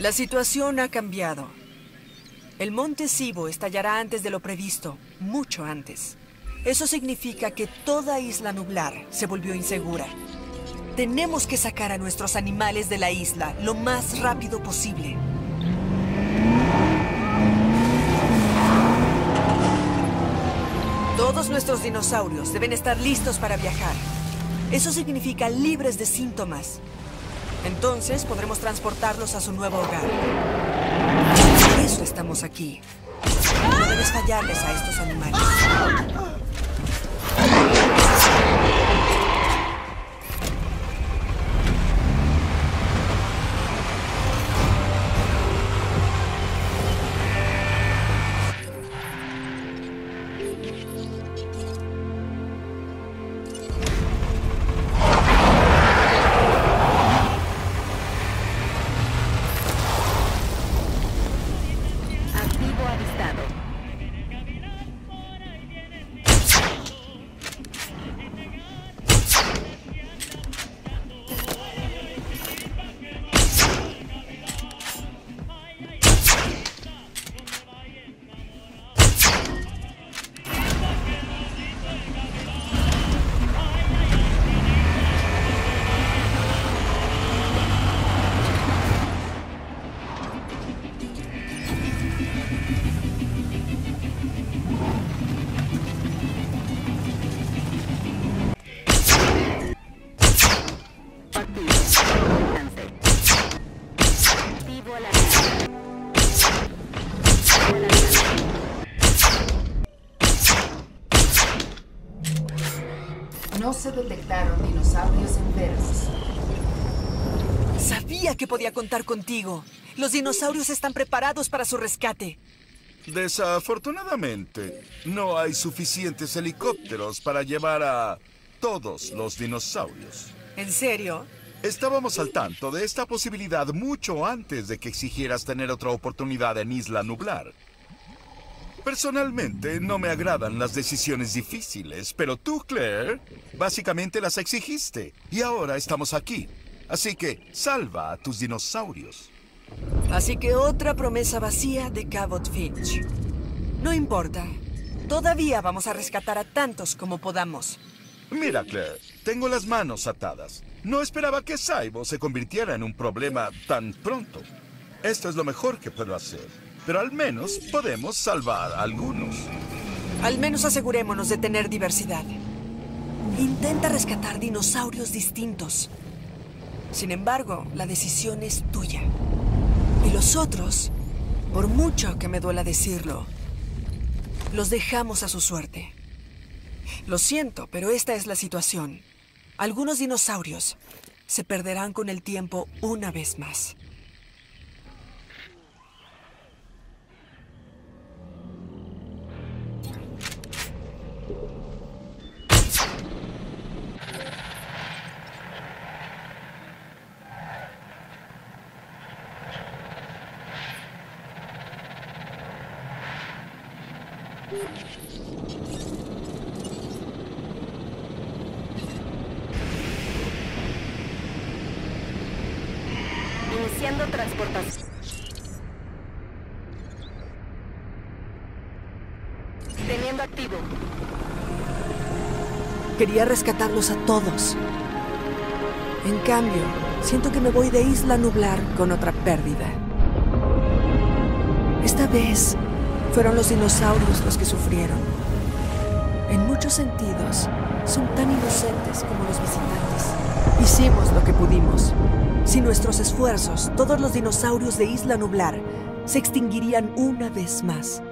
La situación ha cambiado. El monte Sibo estallará antes de lo previsto, mucho antes. Eso significa que toda isla nublar se volvió insegura. Tenemos que sacar a nuestros animales de la isla lo más rápido posible. Todos nuestros dinosaurios deben estar listos para viajar. Eso significa libres de síntomas. Entonces podremos transportarlos a su nuevo hogar. Por eso estamos aquí. No debes fallarles a estos animales. No se detectaron dinosaurios enfermos. Sabía que podía contar contigo. Los dinosaurios están preparados para su rescate. Desafortunadamente, no hay suficientes helicópteros para llevar a todos los dinosaurios. ¿En serio? Estábamos al tanto de esta posibilidad mucho antes de que exigieras tener otra oportunidad en Isla Nublar. Personalmente, no me agradan las decisiones difíciles, pero tú, Claire, básicamente las exigiste. Y ahora estamos aquí. Así que, salva a tus dinosaurios. Así que otra promesa vacía de Cabot Finch. No importa. Todavía vamos a rescatar a tantos como podamos. Mira, Claire, tengo las manos atadas. No esperaba que Saibo se convirtiera en un problema tan pronto. Esto es lo mejor que puedo hacer. Pero al menos podemos salvar a algunos. Al menos asegurémonos de tener diversidad. Intenta rescatar dinosaurios distintos. Sin embargo, la decisión es tuya. Y los otros, por mucho que me duela decirlo, los dejamos a su suerte. Lo siento, pero esta es la situación. Algunos dinosaurios se perderán con el tiempo una vez más. Iniciando transportación. Teniendo activo. Quería rescatarlos a todos. En cambio, siento que me voy de Isla Nublar con otra pérdida. Esta vez fueron los dinosaurios los que sufrieron. En muchos sentidos, son tan inocentes como los visitantes. Hicimos lo que pudimos. Sin nuestros esfuerzos, todos los dinosaurios de Isla Nublar se extinguirían una vez más.